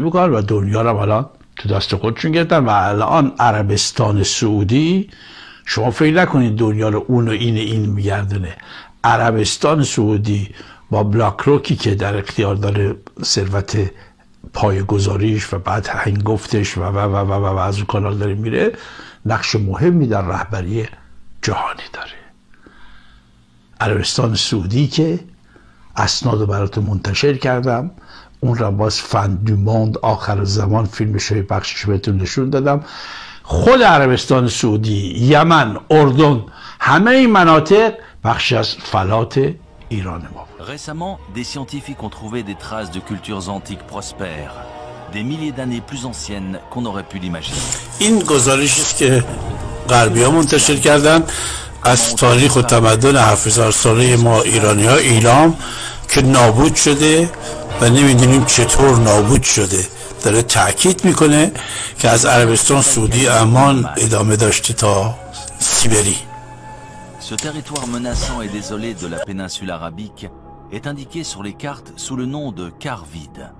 می‌کنن و دنیا رو الان تو دست خودشون گرفتن و الان عربستان سعودی شما فکر نکنید دنیا رو اون و این این میگردونه. عربستان سعودی با بلاک روکی که در اختیار داره ثروت پای گذاریش و بعد هنگفتش و و و و و, و از اون کانال داره میره نقش مهمی در رهبری جهانی داره. عربستان سعودی که اسناد براتون منتشر کردم اون را باز فن آخر زمان فیلمش های بخشش بهتون نشون دادم. خود عربستان سعودی یمن اردن همه این مناطق بخشی از فلات ایران ما Récemment, des scientifiques ont trouvé des traces de cultures antiques prospères, des milliers d'années plus anciennes qu'on aurait pu l'imaginer. این گزارشی است که غربی ها منتشر کردن از تاریخ و تمدن 7000 ساله ما ایرانی ها ایلام که نابود شده و نمیدونیم چطور نابود شده داره تاکید میکنه که از عربستان سعودی امان ادامه داشته تا سیبری Ce territoire menaçant et désolé de la péninsule arabique est indiqué sur les cartes sous le nom de Carvide.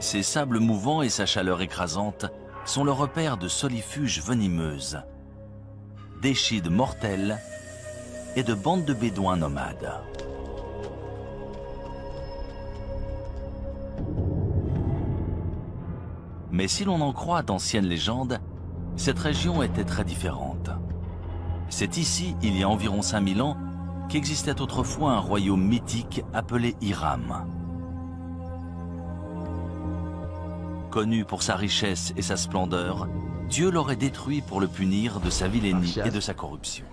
Ses sables mouvants et sa chaleur écrasante sont le repère de solifuges venimeuses, d'échides mortelles et de bandes de bédouins nomades. Mais si l'on en croit d'anciennes légendes, cette région était très différente. C'est ici, il y a environ 5000 ans, qu'existait autrefois un royaume mythique appelé Hiram. Connu pour sa richesse et sa splendeur, Dieu l'aurait détruit pour le punir de sa vilainie et de sa corruption.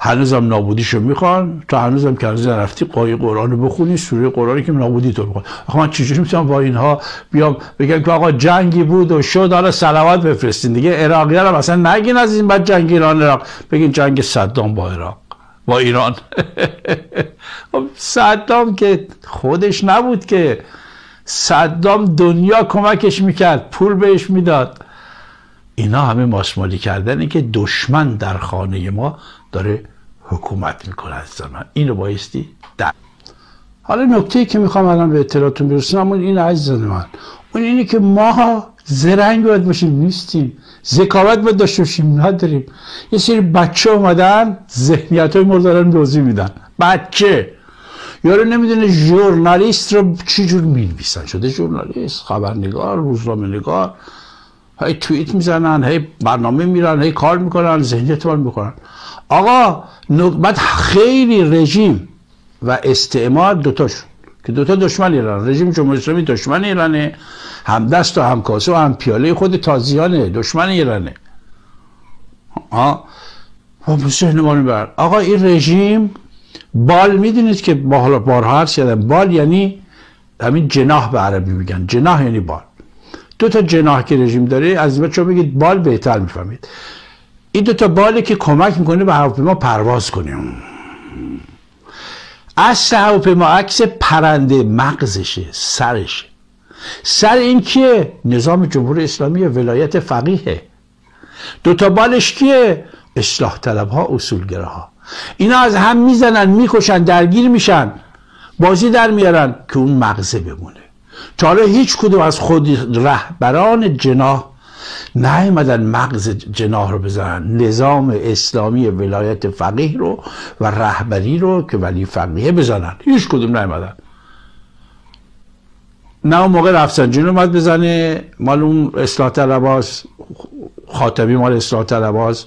هنوزم نابودیشو می‌خوان. تا هنوزم که هنوز نرفتی قای قرآن بخونی سوره قرآنی که نابودی تو می‌خوان. آخه من چجوری می‌تونم با اینها بیام؟ بگم که آقا جنگی بود و شد حالا سلوات بفرستین دیگه. عراقی هم مثلا نگین از این بعد جنگ ایران عراق. بگین جنگ صدام با عراق با ایران. خب صدام که خودش نبود که. صدام دنیا کمکش می‌کرد پول بهش می‌داد. اینا همه ماسمالی کردنه که دشمن در خانه ما داره حکومت می‌کنه از من. اینو بایستی در حالا نکته که می‌خوام الان به اطلاعاتون برسونم اون این عزیزان من. اون اینه که ما زرنگ باید باشیم نیستیم. ذکاوت باید داشته باشیم نداریم. یه سری بچه اومدن ذهنیت های مردارن دوزی میدن. بچه. یارو نمی‌دونه ژورنالیست رو چی جور می‌نویسن. شده ژورنالیست خبرنگار روزنامه نگار هی توییت می‌زنن هی برنامه میرن هی کار می‌کنن ذهنیت می‌کنن. آقا بعد خیلی رژیم و استعمار دوتاش که دوتا دشمن ایران. رژیم جمهوری اسلامی دشمن ایرانه هم دست و هم کاسه و هم پیاله خود تازیانه دشمن ایرانه. آه. بر آقا این رژیم بال می‌دونید که با بارها هر بال یعنی همین جناح به عربی میگن. جناح یعنی بال. دو تا جناح که رژیم داره از بچه بگید بال بهتر می‌فهمید. این دو تا بالی که کمک می‌کنه به هواپیما پرواز کنیم اصل هواپیما عکس پرنده مغزشه سرشه سر این کیه نظام جمهوری اسلامی ولایت فقیه دو تا بالش کیه؟ اصلاح طلب ها اصولگره ها اینا از هم می‌زنن می‌کشن درگیر میشن. بازی در میارن که اون مغزه بمونه. حالا هیچ کدوم از خود رهبران جناح نیومدن مغز جناح رو بزنن. نظام اسلامی ولایت فقیه رو و رهبری رو که ولی فقیه بزنن. هیچ کدوم نیومدن نه اون موقع رفسنجین اومد بزنه. مال اون اصلاح طلباز خاطبی مال اصلاح طلباز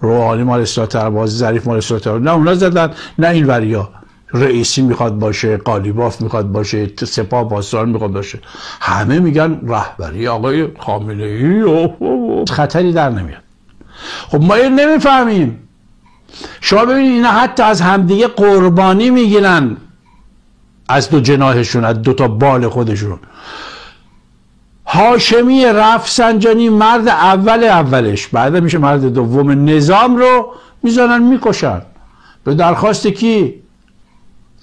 روحانی مال اصلاح طلباز ظریف مال اصلاح طلباز. نه اونا زدن نه این وریا. رئیسی می‌خواد باشه قالیباف می‌خواد باشه سپاه پاسداران می‌خواد باشه. همه میگن رهبری آقای خامنه ای خطری در نمیاد. خب ما این نمی‌فهمیم. شما ببینید اینا حتی از همدیگه قربانی می‌گیرن. از دو جناهشون از دو تا بال خودشون. هاشمی رفسنجانی مرد اول اولش بعد میشه مرد دوم نظام رو می‌زنن می‌کشن. به درخواست کی؟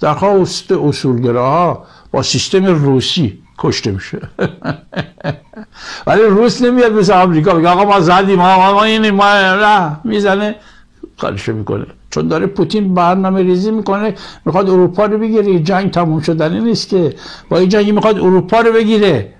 درخواست ها با سیستم روسی کشته میشه. ولی روس نمیاد مثل آمریکا بگه آقا ما زدیم ما اینیم ما نه می‌زنه. کارشو می‌کنه. چون داره پوتین برنامه ریزی می‌کنه می‌خواد اروپا رو بگیره. جنگ تموم شدنی نیست که. با این جنگی می‌خواد اروپا رو بگیره.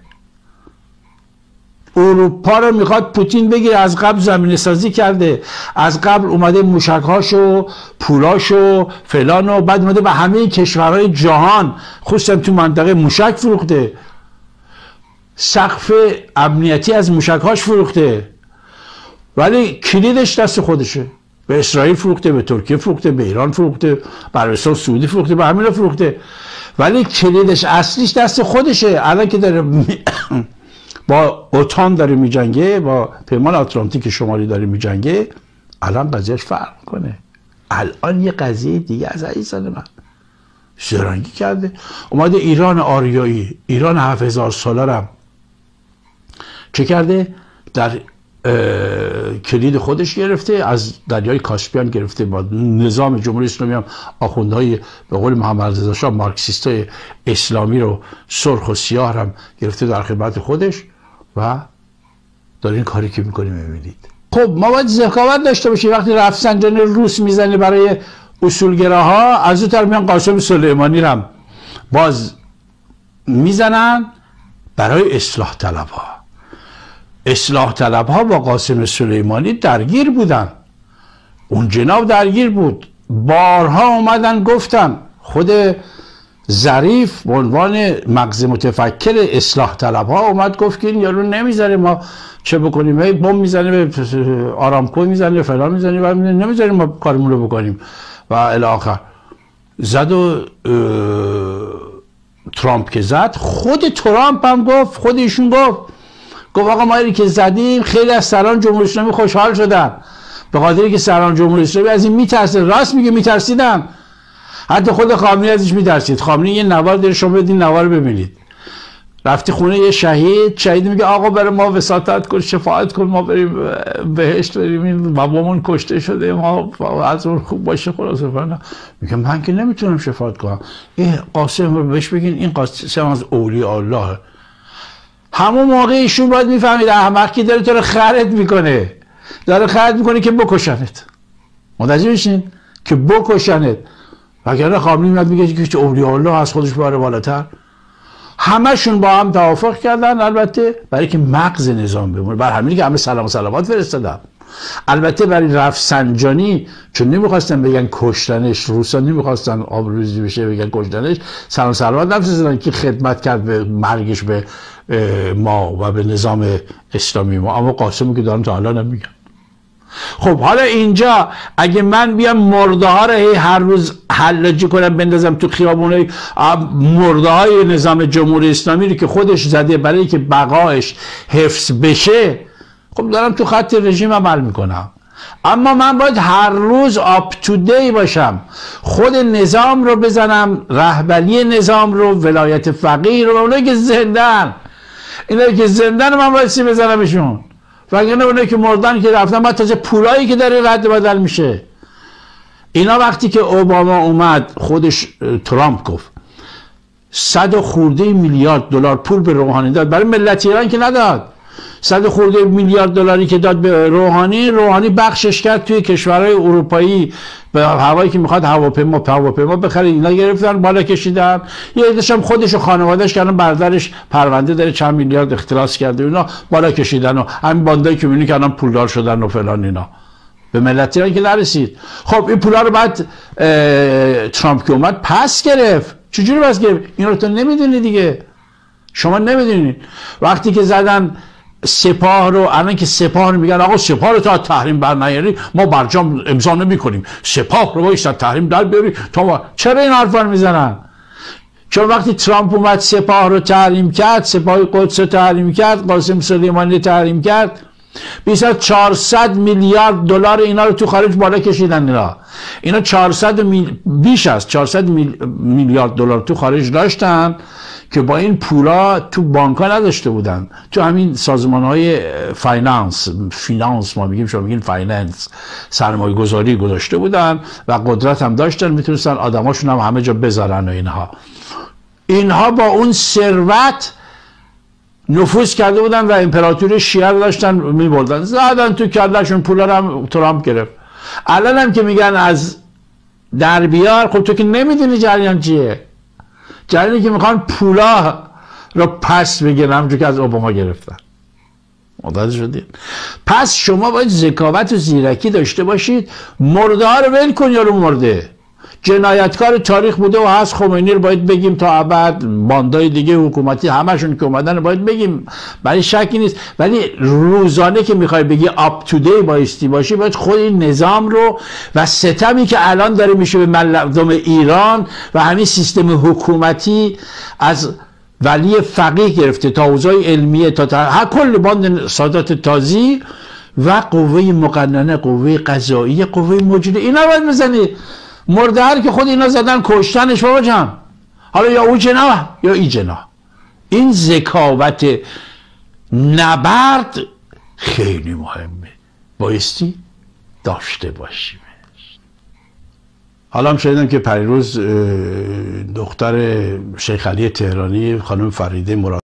اروپا رو می‌خواد پوتین بگیره. از قبل زمین سازی کرده. از قبل اومده موشکهاشو پولاشو فلان و بعد اومده به همه کشورهای جهان. خصوصا تو منطقه موشک فروخته. سقف امنیتی از موشکهاش فروخته. ولی کلیدش دست خودشه. به اسرائیل فروخته به ترکیه فروخته به ایران فروخته به عربستان سعودی فروخته به همین فروخته. ولی کلیدش اصلیش دست خودشه. الان که داره با اوتان داره میجنگه با پیمان آتلانتیک شمالی داره میجنگه الان قضیهش فرق کنه الان یه قضیه دیگه از عزیزان من زرنگی کرده. اومده ایران آریایی ایران هفت هزار ساله چه کرده؟ در کلید خودش گرفته از دریای کاسپیان گرفته با نظام جمهوری اسلامی هم آخوندهای به قول محمد رضا مارکسیست های اسلامی رو سرخ و سیاه هم گرفته در خدمت خودش. و دارین کاری که می‌کنیم می‌بینید. خب ما باید ذکاوت داشته باشیم. وقتی رفسنجان روس می‌زنه برای اصولگراها از اون طرف میان قاسم سلیمانی هم باز می‌زنن برای اصلاح طلب ها اصلاح طلب ها با قاسم سلیمانی درگیر بودن. اون جناب درگیر بود. بارها اومدن گفتن خود ظریف به عنوان مغز متفکر اصلاح طلب ها اومد گفت که این یارو نمی‌ذاره ما چه بکنیم هی بم می‌زنه به آرامکو می‌زنه فلان می‌زنه و نمی‌ذاریم ما کارمون رو بکنیم. و الاخر زد و ترامپ که زد خود ترامپ هم گفت خود ایشون گفت گفت آقا ما که زدیم خیلی از سران جمهوری اسلامی خوشحال شدن. به خاطر که سران جمهوری اسلامی از این میترسه راست میگه میترسیدن. حتی خود خامنه‌ای ازش میترسید. خامنه‌ای یه نوار داره شما بدین نوار ببینید. رفتی خونه یه شهید شهید میگه آقا برای ما وساطت کن شفاعت کن ما بریم بهشت بریم. این بابامون کشته شده ما از اون خوب باشه فلان. میگه من که نمی‌تونم شفاعت کنم. این قاسم بهش بگین این قاسم از اولیاء الله. همون موقع ایشون باید می‌فهمید احمق که داره تو رو خرد می‌کنه. داره خرد می‌کنه که بکشنت. متوجه میشین؟ که بکشنت. وگرنه خامنه‌ای میاد میگه که اولیاء الله از خودش باره بالاتر. همشون با هم توافق کردن البته برای که مغز نظام بمونه. بر همینی که همه سلام سلامات فرستادم البته برای رفسنجانی چون نمی‌خواستن بگن کشتنش روسا نمی‌خواستن آبروزی بشه بگن کشتنش سلام سلامات نفرستادن که خدمت کرد به مرگش به ما و به نظام اسلامی ما. اما قاسمی که دارم تا حالا نمیگم خب حالا اینجا اگه من بیام مرده ها رو هر روز حلاجی کنم بندازم تو خیابونه مرده های نظام جمهوری اسلامی رو که خودش زده برای که بقایش حفظ بشه خب دارم تو خط رژیم عمل می‌کنم. اما من باید هر روز آپ تو دی باشم. خود نظام رو بزنم رهبری نظام رو ولایت فقیر رو اونایی که زندن. اینایی که زندن من باید سی بزنمشون وگرنه اونایی که مردن که رفتن بعد تازه پولایی که داره رد بدل میشه. اینا وقتی که اوباما اومد خودش ترامپ گفت صد خورده میلیارد دلار پول به روحانی داد. برای ملت ایران که نداد. صد خورده میلیارد دلاری که داد به روحانی روحانی بخشش کرد توی کشورهای اروپایی. به هوایی که می‌خواد هواپیما هواپیما بخره اینا گرفتن بالا کشیدن. یه عدهش هم خودش و خانوادهش کردن برادرش پرونده داره چند میلیارد اختلاس کرده. اینا بالا کشیدن و همین باندایی که می‌بینی که الان پولدار شدن و فلان اینا. به ملت ایران که نرسید. خب این پولا رو بعد ترامپ که اومد پس گرفت. چجوری پس گرفت؟ اینا رو تو نمی‌دونی دیگه. شما نمی‌دونید. وقتی که زدن سپاه رو الان که سپاه رو میگن آقا سپاه رو تا تحریم بر نیاری ما برجام امضا نمی کنیم سپاه رو باید تحریم در بیاری. تا ما چرا این حرفا می‌زنن؟ چون وقتی ترامپ اومد سپاه رو تحریم کرد سپاه قدس رو تحریم کرد قاسم سلیمانی تحریم کرد بیشتر 400 میلیارد دلار اینا رو تو خارج بالا کشیدن اینا. اینا 400 میل... بیش از 400 میلیارد دلار تو خارج داشتن که با این پولا تو بانک نداشته بودن. تو همین سازمان های finance فینانس ما میگیم شما میگین finance سرمایه گذاری گذاشته بودن و قدرت هم داشتن می‌تونستن آدماشون هم همه جا بذارن و اینها. اینها با اون ثروت نفوذ کرده بودن و امپراتوری شیعه داشتن میبردن. زدن تو کلشون پولا هم ترامپ گرفت. الان هم که میگن از در بیار خب تو که نمی‌دونی جریان چیه. جریانی که می‌خوان پولا رو پس بگیرن همونجور که از اوباما گرفتن. متوجه شدید؟ پس شما باید ذکاوت و زیرکی داشته باشید. مرده ها رو ول کن یارو مرده. جنایتکار تاریخ بوده و هست خمینی رو باید بگیم تا ابد. باندای دیگه حکومتی همشون که اومدن باید بگیم. برای شکی نیست. ولی روزانه که می‌خوای بگی آپ تو دی بایستی باشی باید خود این نظام رو و ستمی که الان داره میشه به مردم ایران و همین سیستم حکومتی از ولی فقیه گرفته تا اوضاع علمیه تا, تا هر کل باند سادات تازی و قوه مقننه قوه قضایی قوه مجری اینا باید بزنی. مرده که خود اینا زدن کشتنش بابا جان. حالا یا او جناه یا ای جناه این ذکاوت نبرد خیلی مهمه. بایستی داشته باشیم. حالا هم شنیدم که پریروز دختر شیخ علی تهرانی خانم فریده مراد